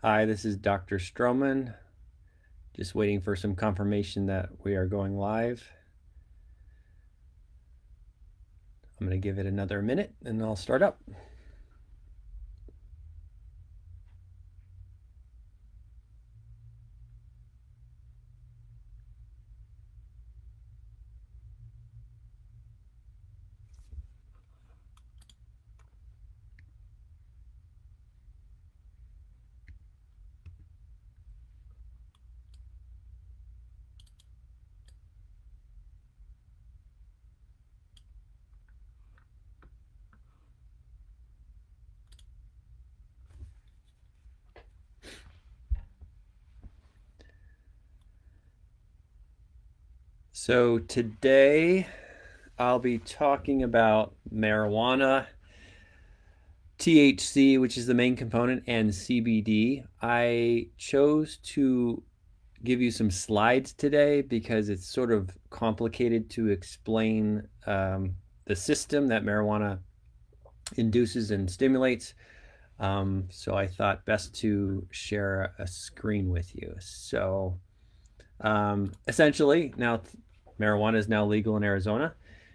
Hi, this is Dr. Strohman. Just waiting for some confirmation that we are going live. I'm going to give it another minute and I'll start up. So today I'll be talking about marijuana, THC, which is the main component, and CBD. I chose to give you some slides today because it's sort of complicated to explain um, the system that marijuana induces and stimulates. Um, so I thought best to share a screen with you. So um, essentially, now marijuana is now legal in Arizona,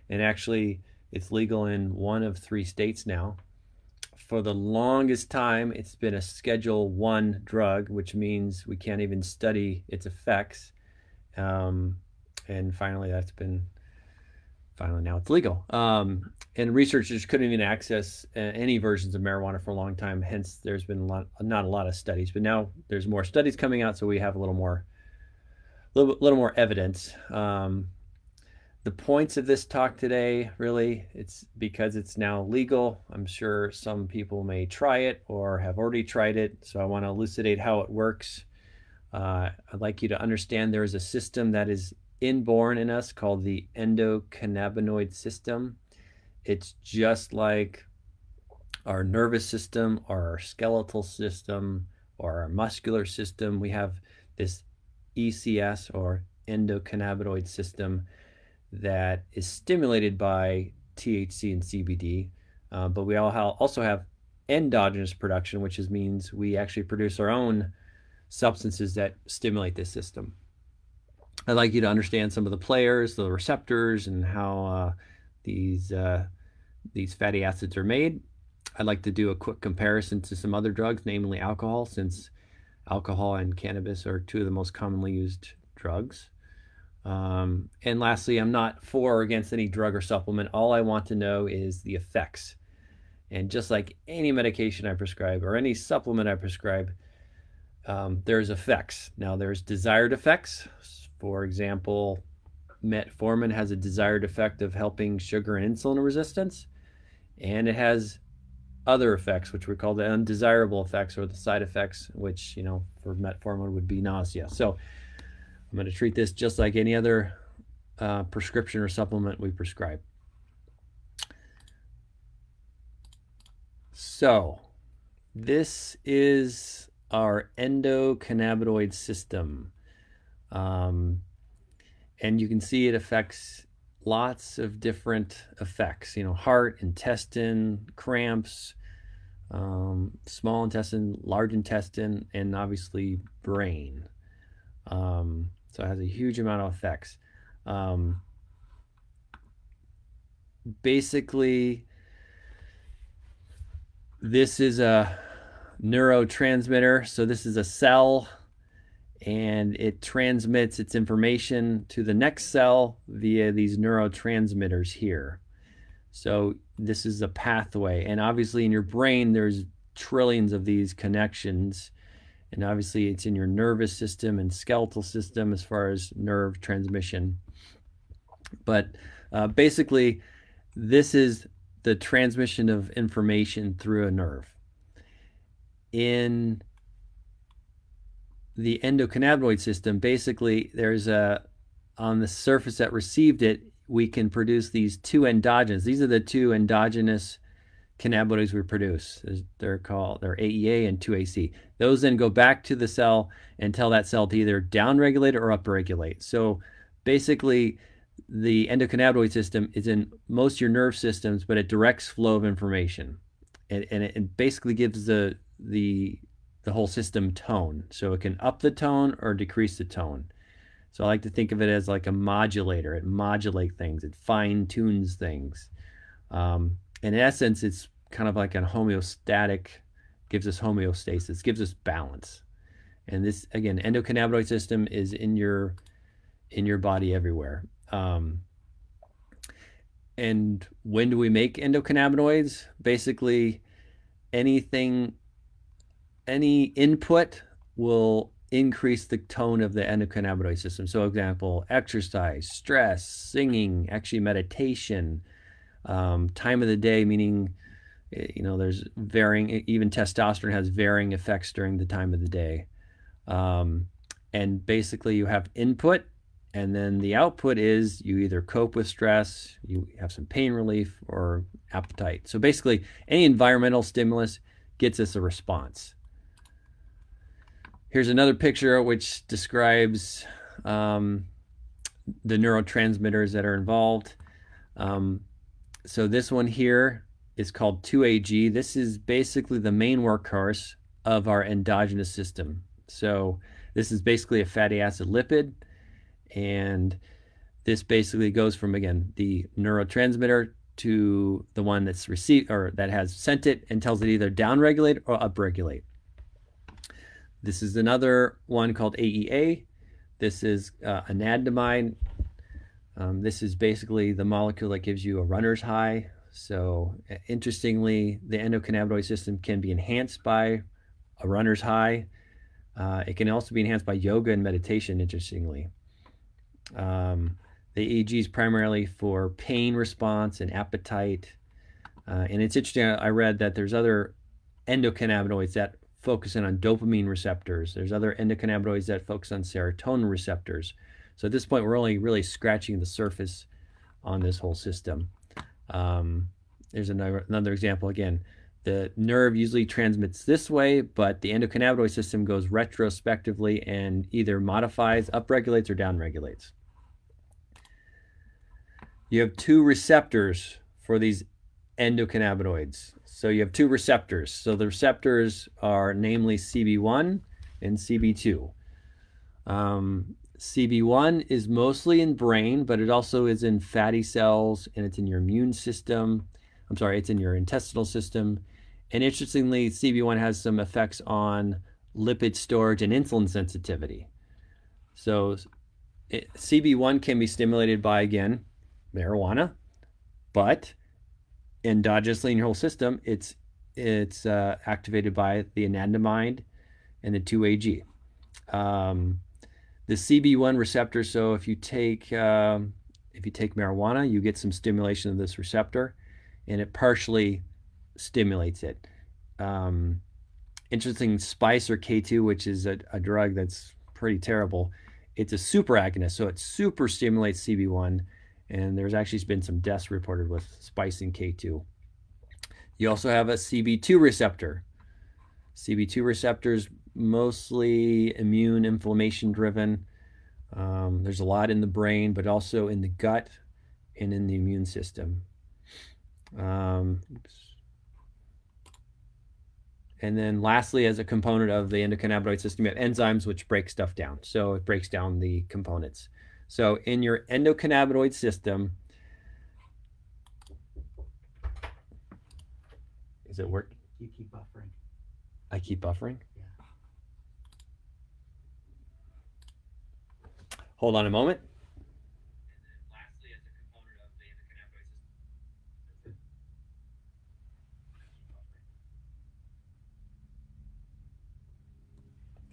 and actually, it's legal in one of three states now. For the longest time, it's been a Schedule One drug, which means we can't even study its effects. Um, and finally, that's been finally now it's legal. Um, and researchers couldn't even access uh, any versions of marijuana for a long time. Hence, there's been a lot, not a lot of studies, but now there's more studies coming out, so we have a little more little, little more evidence. Um, the points of this talk today, really, it's because it's now legal. I'm sure some people may try it or have already tried it. So I want to elucidate how it works. Uh, I'd like you to understand there is a system that is inborn in us called the endocannabinoid system. It's just like our nervous system or our skeletal system or our muscular system. We have this ECS or endocannabinoid system that is stimulated by THC and CBD. Uh, but we all also have endogenous production, which is, means we actually produce our own substances that stimulate this system. I'd like you to understand some of the players, the receptors, and how uh, these uh, these fatty acids are made. I'd like to do a quick comparison to some other drugs, namely alcohol, since alcohol and cannabis are two of the most commonly used drugs. Um, and lastly, I'm not for or against any drug or supplement. All I want to know is the effects. And just like any medication I prescribe or any supplement I prescribe, um, there's effects. Now, there's desired effects. For example, metformin has a desired effect of helping sugar and insulin resistance, and it has other effects, which we call the undesirable effects or the side effects, which, you know, for metformin would be nausea. So I'm going to treat this just like any other uh, prescription or supplement we prescribe. So this is our endocannabinoid system. Um, and you can see it affects lots of different effects, you know, heart, intestine, cramps, um, small intestine, large intestine, and obviously brain. Um, so it has a huge amount of effects. Um, basically, this is a neurotransmitter. So this is a cell and it transmits its information to the next cell via these neurotransmitters here. So this is a pathway. And obviously in your brain, there's trillions of these connections. And obviously it's in your nervous system and skeletal system as far as nerve transmission. But uh, basically, this is the transmission of information through a nerve. In the endocannabinoid system, basically there's a on the surface that received it, we can produce these two endogenous. These are the two endogenous cannabinoids we produce. They're called they're AEA and 2AG. Those then go back to the cell and tell that cell to either downregulate or upregulate. So basically the endocannabinoid system is in most of your nerve systems, but it directs flow of information. And, and it basically gives the the the whole system tone. So it can up the tone or decrease the tone. So I like to think of it as like a modulator. It modulates things. It fine tunes things. Um, in essence, it's kind of like a homeostatic, gives us homeostasis, gives us balance. And this again, endocannabinoid system is in your in your body everywhere. Um, and when do we make endocannabinoids? Basically, anything, any input will increase the tone of the endocannabinoid system. So, example, exercise, stress, singing, actually meditation, um, time of the day, meaning, eh, you know, there's varying, even testosterone has varying effects during the time of the day. Um, and basically, you have input, and then the output is you either cope with stress, you have some pain relief, or appetite. So basically, any environmental stimulus gets us a response. Here's another picture which describes um, the neurotransmitters that are involved. Um, so this one here is called 2AG. This is basically the main workhorse of our endogenous system. So this is basically a fatty acid lipid. And this basically goes from, again, the neurotransmitter to the one that's received or that has sent it and tells it either downregulate or upregulate. This is another one called AEA. This is uh, anandamide. Um, this is basically the molecule that gives you a runner's high. So interestingly, the endocannabinoid system can be enhanced by a runner's high. Uh, it can also be enhanced by yoga and meditation, interestingly. Um, the AEG is primarily for pain response and appetite. Uh, and it's interesting, I read that there's other endocannabinoids that focusing on dopamine receptors. There's other endocannabinoids that focus on serotonin receptors. So at this point, we're only really scratching the surface on this whole system. Um, there's another, another example again. The nerve usually transmits this way, but the endocannabinoid system goes retrospectively and either modifies, upregulates, or downregulates. You have two receptors for these endocannabinoids. So you have two receptors. So the receptors are namely CB1 and CB2. Um, CB1 is mostly in brain, but it also is in fatty cells and it's in your immune system. I'm sorry, it's in your intestinal system. And interestingly, CB1 has some effects on lipid storage and insulin sensitivity. So it, CB1 can be stimulated by, again, marijuana, but endogenously in your whole system, it's it's uh, activated by the anandamide and the 2AG. Um, the CB1 receptor. So if you take um, if you take marijuana, you get some stimulation of this receptor, and it partially stimulates it. Um, interesting, Spice or K2, which is a, a drug that's pretty terrible. It's a super agonist, so it super stimulates CB1 and there's actually been some deaths reported with spicing K2. You also have a CB2 receptor. CB2 receptors mostly immune inflammation driven. Um, there's a lot in the brain, but also in the gut and in the immune system. Um, and then lastly, as a component of the endocannabinoid system, you have enzymes which break stuff down. So it breaks down the components. So in your endocannabinoid system, is it working? You keep buffering. I keep buffering? Yeah. Hold on a moment.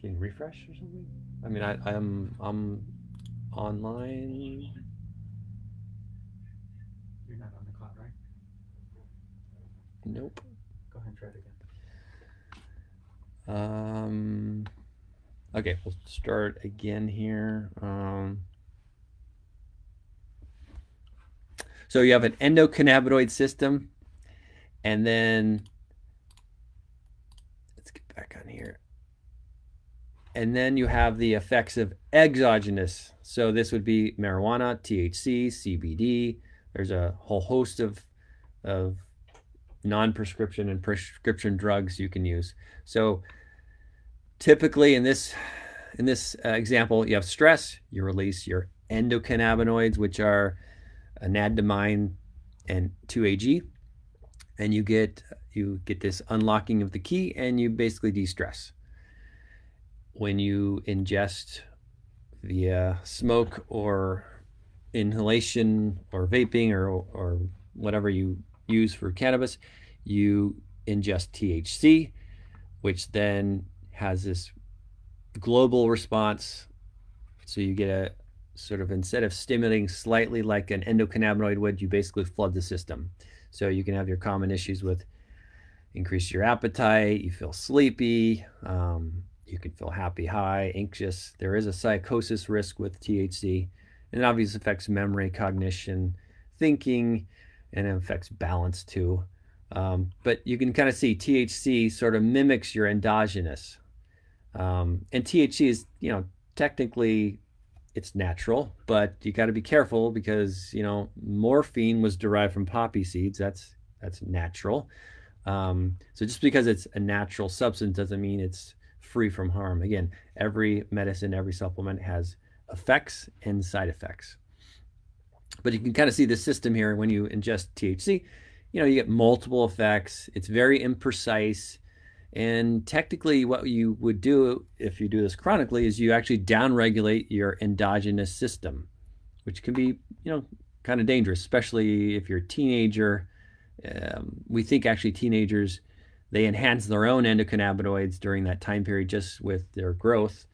Can you refresh or something? I mean, I, I'm I'm online. You're not on the clock, right? Nope. Go ahead and try it again. Um. Okay, we'll start again here. Um. So you have an endocannabinoid system, and then let's get back on here. And then you have the effects of exogenous. So this would be marijuana, THC, CBD. There's a whole host of, of non-prescription and prescription drugs you can use. So typically in this in this uh, example, you have stress, you release your endocannabinoids, which are anandamide and 2-AG, and you get you get this unlocking of the key, and you basically de-stress. When you ingest via smoke or inhalation or vaping or or whatever you use for cannabis, you ingest THC, which then has this global response. So you get a sort of instead of stimulating slightly like an endocannabinoid would, you basically flood the system. So you can have your common issues with increase your appetite, you feel sleepy, um, you can feel happy, high, anxious. There is a psychosis risk with THC, and it obviously affects memory, cognition, thinking, and it affects balance too. Um, but you can kind of see THC sort of mimics your endogenous. Um, and THC is, you know, technically it's natural, but you got to be careful because, you know, morphine was derived from poppy seeds. That's that's natural. Um, so just because it's a natural substance doesn't mean it's free from harm. Again, every medicine, every supplement has effects and side effects. But you can kind of see the system here when you ingest THC you know, you get multiple effects. It's very imprecise. And technically, what you would do if you do this chronically is you actually downregulate your endogenous system, which can be, you know, kind of dangerous, especially if you're a teenager. Um, we think actually teenagers they enhance their own endocannabinoids during that time period just with their growth,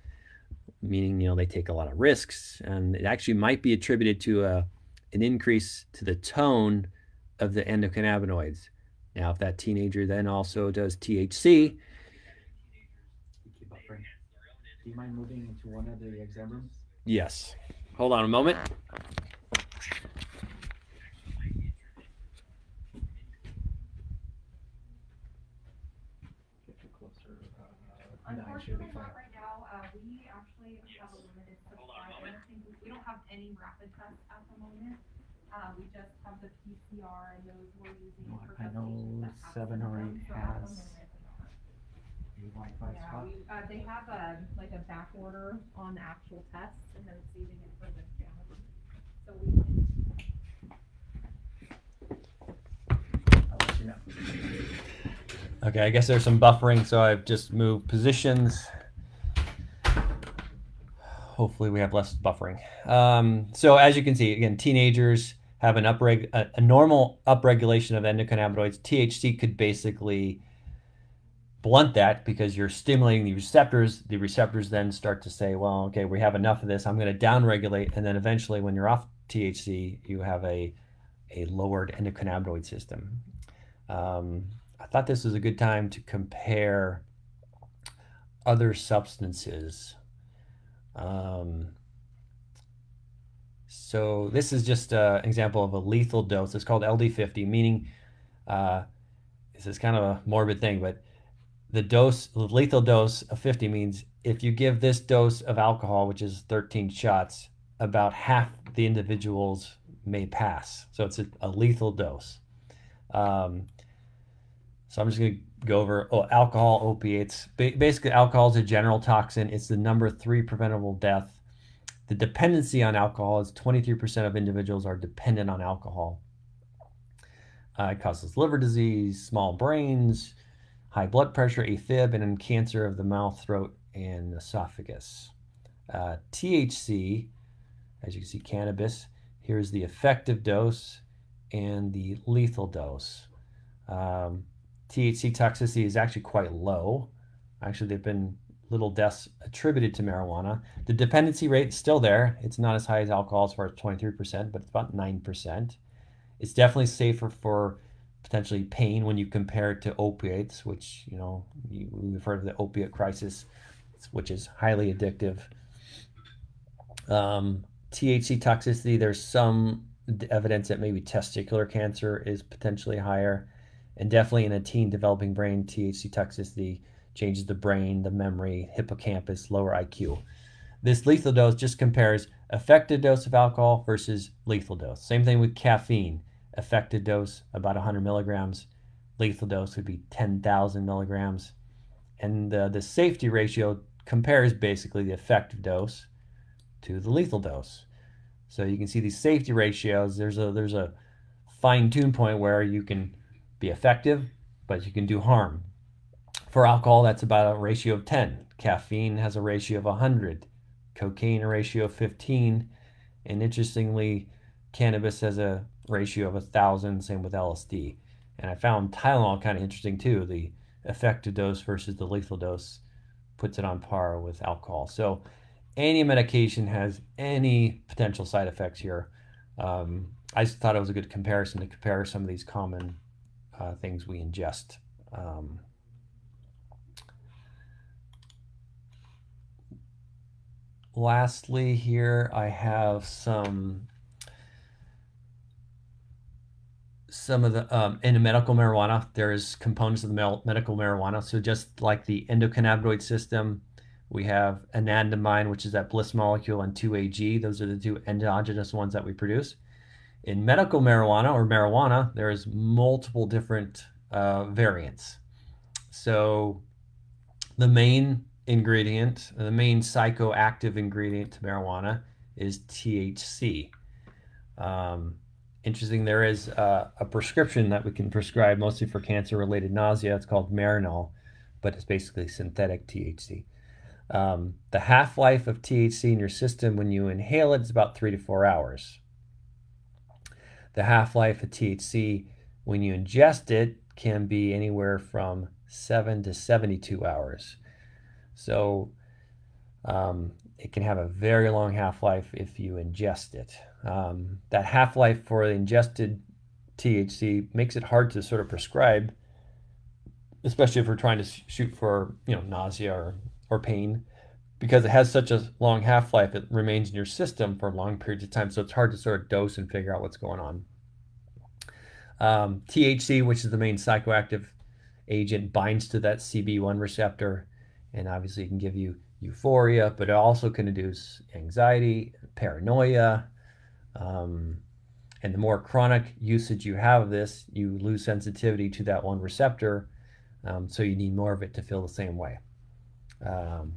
meaning you know they take a lot of risks, and it actually might be attributed to a an increase to the tone of the endocannabinoids. Now, if that teenager then also does THC, do you mind moving into one of the exam rooms? Yes. Hold on a moment. Unfortunately, not right now. Uh, we actually have a limited supply. We don't have any rapid tests at the moment. Uh, we just have the PCR and those we're using No, for I know testations that have seven or symptoms, eight so at the has moment, A Wi-Fi Yeah, spot? we, uh, they have a, like a back order on the actual tests and then saving it for the exam. So we can I'll let you know. Okay, I guess there's some buffering, so I've just moved positions. Hopefully, we have less buffering. Um, so, as you can see, again, teenagers have an upreg a, a normal upregulation of endocannabinoids. THC could basically blunt that because you're stimulating the receptors. The receptors then start to say, well, okay, we have enough of this. I'm going to downregulate. And then eventually, when you're off THC, you have a, a lowered endocannabinoid system. Um, I thought this was a good time to compare other substances. Um, so this is just an example of a lethal dose. It's called LD50, meaning uh, this is kind of a morbid thing, but the dose, the lethal dose of 50 means if you give this dose of alcohol, which is 13 shots, about half the individuals may pass. So it's a, a lethal dose. Um, so I'm just going to go over oh, alcohol, opiates. Ba- basically, alcohol is a general toxin. It's the number three preventable death. The dependency on alcohol is 23% of individuals are dependent on alcohol. Uh, it causes liver disease, small brains, high blood pressure, AFib, and then cancer of the mouth, throat, and esophagus. Uh, THC, as you can see, cannabis. Here's the effective dose and the lethal dose. Um, THC toxicity is actually quite low. Actually, there have been little deaths attributed to marijuana. The dependency rate is still there. It's not as high as alcohol as far as 23%, but it's about 9%. It's definitely safer for potentially pain when you compare it to opiates, which, you know, we've heard of the opiate crisis, which is highly addictive. Um, THC toxicity, there's some evidence that maybe testicular cancer is potentially higher. And definitely in a teen developing brain, THC toxicity changes the brain, the memory, hippocampus, lower IQ. This lethal dose just compares effective dose of alcohol versus lethal dose. Same thing with caffeine. Effective dose about 100 milligrams. Lethal dose would be 10,000 milligrams. And the safety ratio compares basically the effective dose to the lethal dose. So you can see these safety ratios. There's a there's a fine tune point where you can be effective, but you can do harm. For alcohol, that's about a ratio of 10. Caffeine has a ratio of 100. Cocaine a ratio of 15. And interestingly, cannabis has a ratio of 1,000. Same with LSD. And I found Tylenol kind of interesting too. The effective dose versus the lethal dose puts it on par with alcohol. So any medication has any potential side effects here. Um, I just thought it was a good comparison to compare some of these common uh, things we ingest. Um, lastly, here I have some some of the um, in the medical marijuana. There's components of the medical marijuana. So just like the endocannabinoid system, we have anandamide, which is that bliss molecule, and 2-AG. Those are the two endogenous ones that we produce. In medical marijuana or marijuana, there's multiple different uh, variants. So the main ingredient, the main psychoactive ingredient to marijuana is THC. Um, interesting, there is uh, a prescription that we can prescribe mostly for cancer-related nausea. It's called Marinol, but it's basically synthetic THC. Um, the half life of THC in your system when you inhale it is about three to four hours. The half life of THC when you ingest it can be anywhere from seven to 72 hours. So um, it can have a very long half life if you ingest it. Um, that half life for the ingested THC makes it hard to sort of prescribe, especially if we're trying to shoot for you know nausea or or pain because it has such a long half life, it remains in your system for long periods of time. So it's hard to sort of dose and figure out what's going on. Um, THC, which is the main psychoactive agent, binds to that CB1 receptor and obviously it can give you euphoria, but it also can induce anxiety, paranoia. Um, and the more chronic usage you have of this, you lose sensitivity to that one receptor. Um, so you need more of it to feel the same way. Um,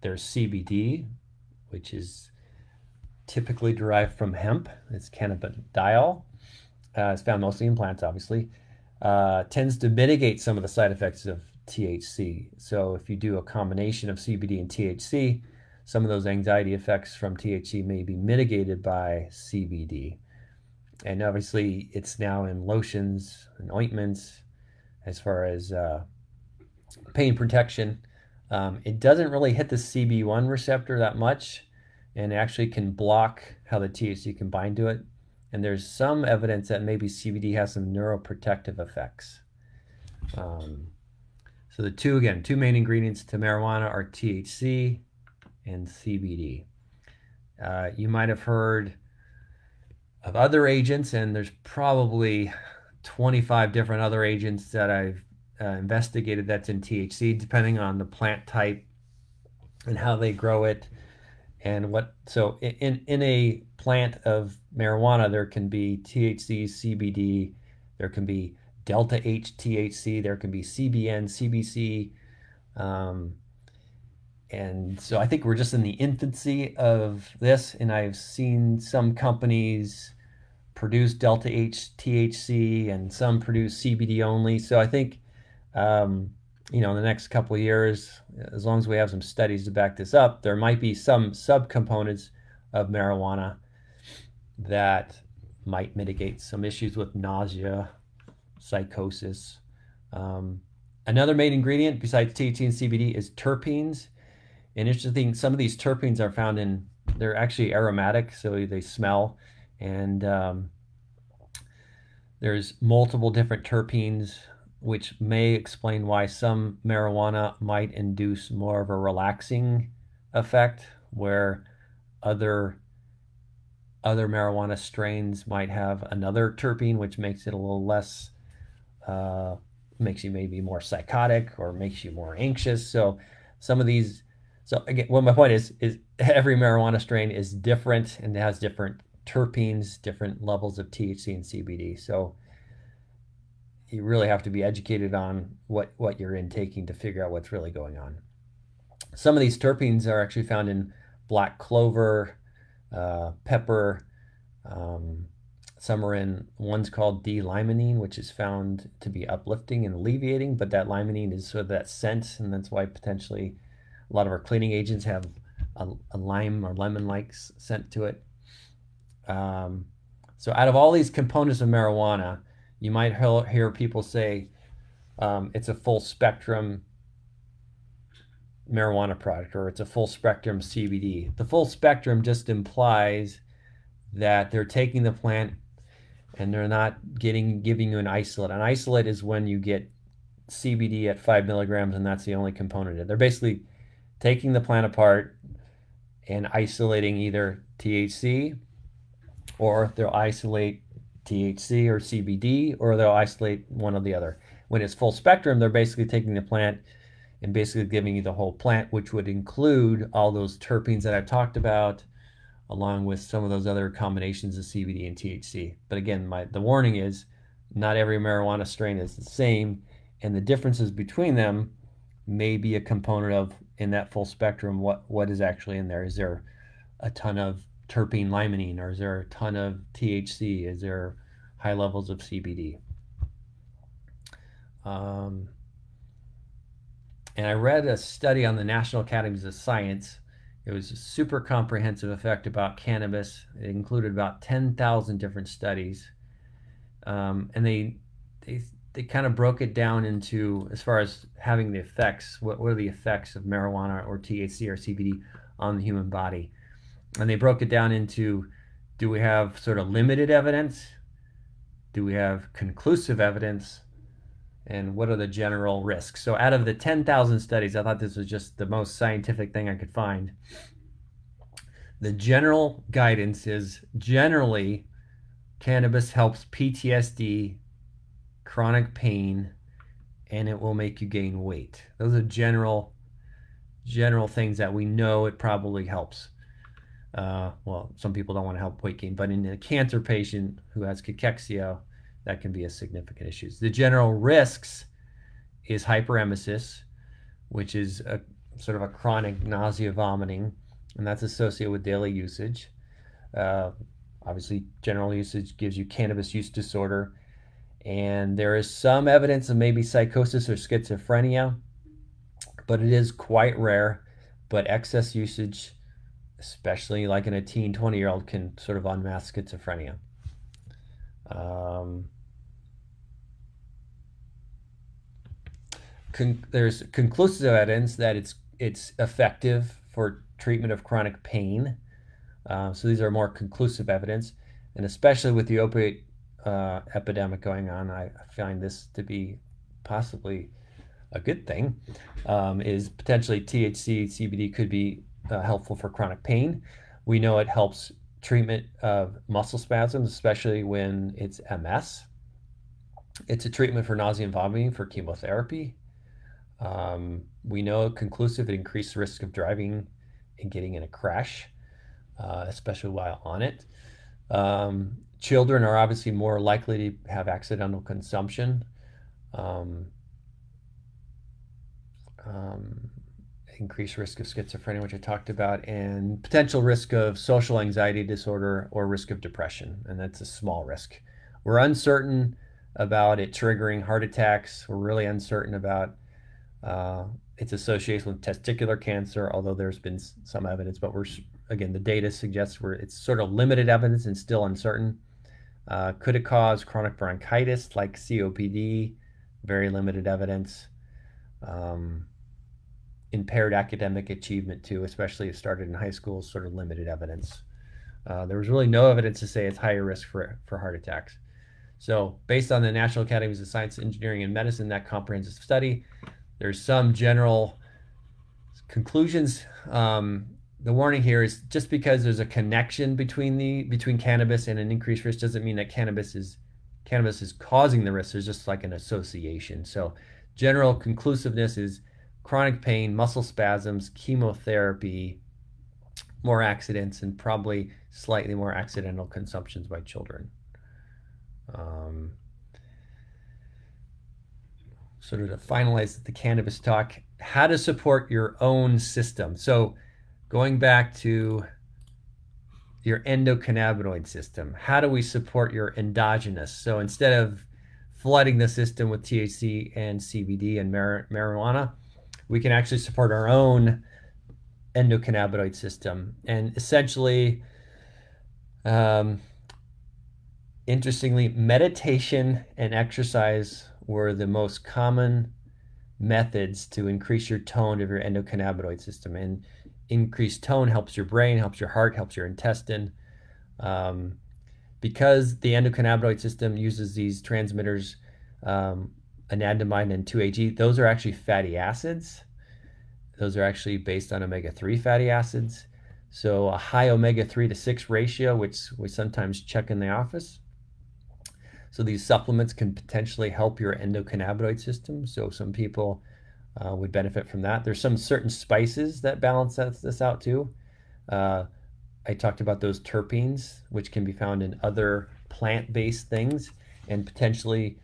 there's CBD, which is typically derived from hemp. It's cannabidiol. Uh, it's found mostly in plants, obviously. Uh, tends to mitigate some of the side effects of THC. So if you do a combination of CBD and THC, some of those anxiety effects from THC may be mitigated by CBD. And obviously, it's now in lotions and ointments as far as uh, pain protection. Um, it doesn't really hit the CB1 receptor that much and actually can block how the THC can bind to it. And there's some evidence that maybe CBD has some neuroprotective effects. Um, so the two, again, two main ingredients to marijuana are THC and CBD. Uh, you might have heard of other agents, and there's probably 25 different other agents that I've uh, investigated that's in THC, depending on the plant type and how they grow it. And what so in in a plant of marijuana, there can be THC, CBD, there can be delta 8 THC, there can be CBN, CBC, um, and so I think we're just in the infancy of this. And I've seen some companies produce delta 8 THC, and some produce CBD only. So I think um, you know, in the next couple of years, as long as we have some studies to back this up, there might be some subcomponents of marijuana that might mitigate some issues with nausea, psychosis. Um, another main ingredient besides THC and CBD is terpenes. And interesting, some of these terpenes are found in, they're actually aromatic, so they smell. And um, there's multiple different terpenes which may explain why some marijuana might induce more of a relaxing effect, where other other marijuana strains might have another terpene, which makes it a little less, uh, makes you maybe more psychotic or makes you more anxious. So some of these, so again, well, my point is, is every marijuana strain is different and has different terpenes, different levels of THC and CBD. So you really have to be educated on what, what you're intaking to figure out what's really going on. Some of these terpenes are actually found in black clover, uh, pepper, um, some are in one's called D-limonene, which is found to be uplifting and alleviating, but that limonene is sort of that scent, and that's why potentially a lot of our cleaning agents have a, a lime or lemon-like scent to it. Um, so out of all these components of marijuana, you might hear people say um, it's a full spectrum marijuana product or it's a full spectrum CBD. The full spectrum just implies that they're taking the plant and they're not getting giving you an isolate. An isolate is when you get CBD at five milligrams and that's the only component. They're basically taking the plant apart and isolating either THC or they'll isolate THC or CBD or they'll isolate one or the other. When it's full spectrum, they're basically taking the plant and basically giving you the whole plant, which would include all those terpenes that I've talked about, along with some of those other combinations of CBD and THC. But again, my the warning is not every marijuana strain is the same, and the differences between them may be a component of in that full spectrum what what is actually in there. Is there a ton of terpene limonene, or is there a ton of THC? Is there high levels of CBD? Um, and I read a study on the National Academies of Science. It was a super comprehensive effect about cannabis. It included about 10,000 different studies. Um, and they, they, they kind of broke it down into, as far as having the effects, what, what are the effects of marijuana or THC or CBD on the human body. And they broke it down into do we have sort of limited evidence? Do we have conclusive evidence? and what are the general risks. So out of the 10,000 studies, I thought this was just the most scientific thing I could find. The general guidance is generally cannabis helps PTSD, chronic pain, and it will make you gain weight. Those are general general things that we know it probably helps. Uh, well, some people don't want to help weight gain, but in a cancer patient who has cachexia, that can be a significant issue. The general risks is hyperemesis, which is a sort of a chronic nausea, vomiting, and that's associated with daily usage. Uh, obviously, general usage gives you cannabis use disorder, and there is some evidence of maybe psychosis or schizophrenia, but it is quite rare. But excess usage, especially like in a teen, 20 year old, can sort of unmask schizophrenia. Um, con- there's conclusive evidence that it's it's effective for treatment of chronic pain. Uh, so these are more conclusive evidence, and especially with the opiate uh, epidemic going on, I find this to be possibly a good thing. Um, is potentially THC CBD could be uh, helpful for chronic pain. We know it helps treatment of muscle spasms, especially when it's MS. It's a treatment for nausea and vomiting for chemotherapy. Um, we know conclusive it increased risk of driving and getting in a crash, uh, especially while on it. Um, children are obviously more likely to have accidental consumption. Um, um increased risk of schizophrenia, which I talked about, and potential risk of social anxiety disorder or risk of depression, and that's a small risk. We're uncertain about it triggering heart attacks. We're really uncertain about uh, its association with testicular cancer, although there's been some evidence, but we're again the data suggests we're it's sort of limited evidence and still uncertain. Uh, could it cause chronic bronchitis like COPD? Very limited evidence. Um, impaired academic achievement too, especially if started in high school, sort of limited evidence. Uh, there was really no evidence to say it's higher risk for, for heart attacks. So, based on the National Academies of Science, Engineering, and Medicine, that comprehensive study, there's some general conclusions. Um, the warning here is just because there's a connection between the between cannabis and an increased risk doesn't mean that cannabis is cannabis is causing the risk. There's just like an association. So, general conclusiveness is chronic pain, muscle spasms, chemotherapy, more accidents, and probably slightly more accidental consumptions by children. Um, sort of to finalize the cannabis talk, how to support your own system. So, going back to your endocannabinoid system, how do we support your endogenous? So, instead of flooding the system with THC and CBD and mar- marijuana, we can actually support our own endocannabinoid system. And essentially, um, interestingly, meditation and exercise were the most common methods to increase your tone of your endocannabinoid system. And increased tone helps your brain, helps your heart, helps your intestine. Um, because the endocannabinoid system uses these transmitters, um, anandamide and 2-AG, those are actually fatty acids. Those are actually based on omega-3 fatty acids. So a high omega-3 to 6 ratio, which we sometimes check in the office. So these supplements can potentially help your endocannabinoid system. So some people uh, would benefit from that. There's some certain spices that balance this out too. Uh, I talked about those terpenes, which can be found in other plant-based things, and potentially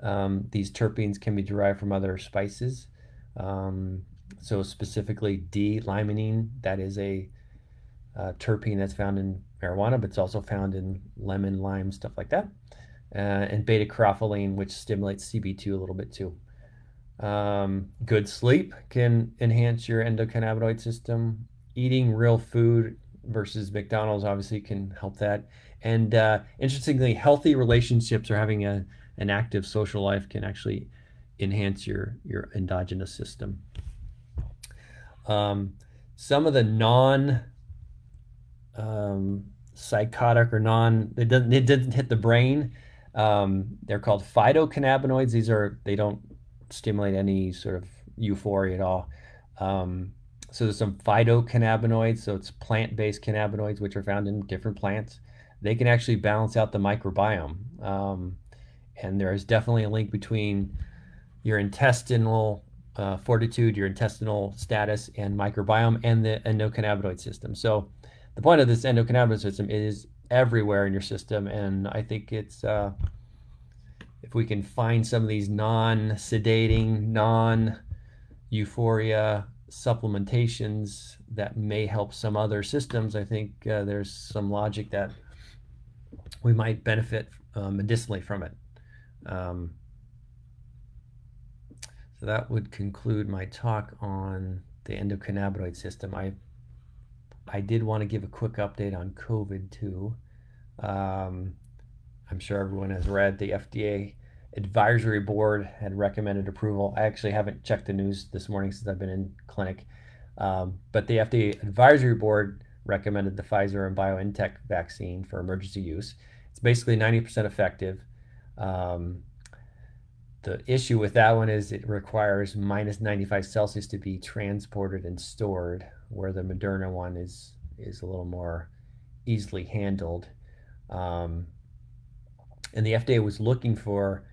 um, these terpenes can be derived from other spices. Um, so specifically D-limonene, that is a uh, terpene that's found in marijuana, but it's also found in lemon, lime, stuff like that. Uh, and beta caryophyllene, which stimulates CB2 a little bit too. Um, good sleep can enhance your endocannabinoid system. Eating real food versus McDonald's obviously can help that. And uh, interestingly, healthy relationships are having a, an active social life can actually enhance your, your endogenous system. Um, some of the non um, psychotic or non, it doesn't, it doesn't hit the brain. Um, they're called phytocannabinoids. These are, they don't stimulate any sort of euphoria at all. Um, so there's some phytocannabinoids, so it's plant-based cannabinoids which are found in different plants. They can actually balance out the microbiome, um, and there is definitely a link between your intestinal uh, fortitude, your intestinal status, and microbiome, and the endocannabinoid system. So the point of this endocannabinoid system is everywhere in your system, and I think it's uh, if we can find some of these non-sedating, non-euphoria supplementations that may help some other systems, I think uh, there's some logic that we might benefit uh, medicinally from it. Um, so that would conclude my talk on the endocannabinoid system. I I did want to give a quick update on COVID too. Um, I'm sure everyone has read the FDA advisory board had recommended approval. I actually haven't checked the news this morning since I've been in clinic, um, but the FDA advisory board recommended the Pfizer and BioNTech vaccine for emergency use. It's basically 90% effective. Um, the issue with that one is it requires minus 95 Celsius to be transported and stored, where the Moderna one is is a little more easily handled. Um, and the FDA was looking for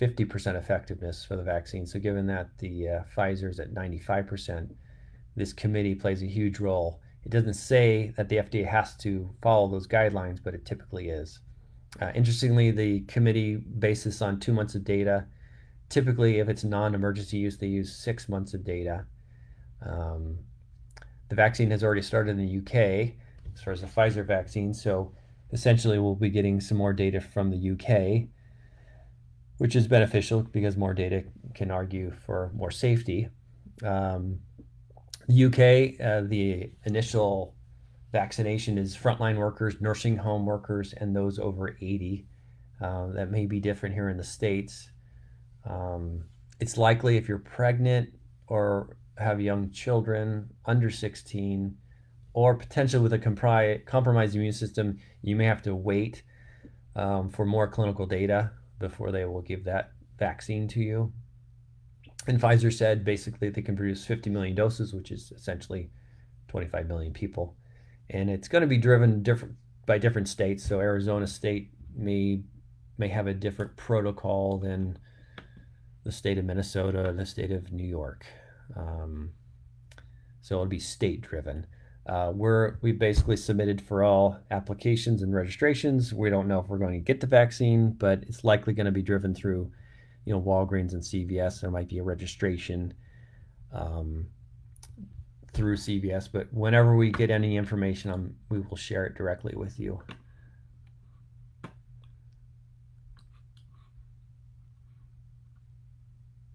50% effectiveness for the vaccine. So, given that the uh, Pfizer is at 95%, this committee plays a huge role. It doesn't say that the FDA has to follow those guidelines, but it typically is. Uh, interestingly, the committee bases on two months of data typically, if it's non-emergency use, they use six months of data. Um, the vaccine has already started in the UK as far as the Pfizer vaccine, so essentially we'll be getting some more data from the UK, which is beneficial because more data can argue for more safety. Um, the UK, uh, the initial vaccination is frontline workers, nursing home workers, and those over 80. Uh, that may be different here in the States. Um, it's likely if you're pregnant or have young children under 16 or potentially with a compri- compromised immune system, you may have to wait um, for more clinical data before they will give that vaccine to you. And Pfizer said basically they can produce 50 million doses, which is essentially 25 million people. And it's going to be driven different by different states. So Arizona state may may have a different protocol than the state of Minnesota, the state of New York. Um, so it'll be state driven. Uh, we're we basically submitted for all applications and registrations. We don't know if we're going to get the vaccine, but it's likely going to be driven through you know, Walgreens and CVS, there might be a registration um, through CVS. But whenever we get any information, we will share it directly with you.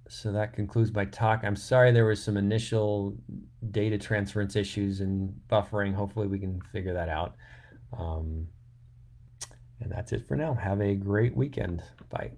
So that concludes my talk. I'm sorry there was some initial data transference issues and buffering. Hopefully we can figure that out. Um, and that's it for now. Have a great weekend. Bye.